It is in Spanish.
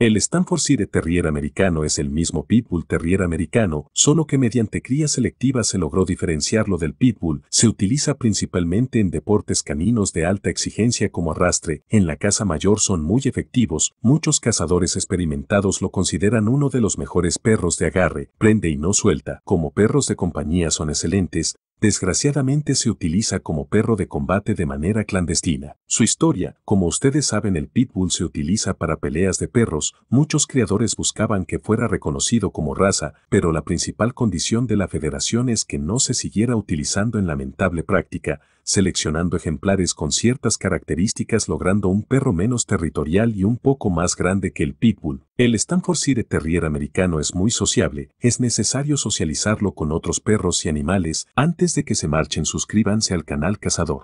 El Stanfordshire Terrier americano es el mismo Pitbull Terrier americano, solo que mediante cría selectiva se logró diferenciarlo del Pitbull. Se utiliza principalmente en deportes caninos de alta exigencia como arrastre. En la caza mayor son muy efectivos. Muchos cazadores experimentados lo consideran uno de los mejores perros de agarre, prende y no suelta. Como perros de compañía son excelentes, Desgraciadamente se utiliza como perro de combate de manera clandestina. Su historia, como ustedes saben el pitbull se utiliza para peleas de perros, muchos criadores buscaban que fuera reconocido como raza, pero la principal condición de la federación es que no se siguiera utilizando en lamentable práctica, seleccionando ejemplares con ciertas características logrando un perro menos territorial y un poco más grande que el pitbull. El Stanfordshire Terrier americano es muy sociable, es necesario socializarlo con otros perros y animales. Antes de que se marchen suscríbanse al canal Cazador.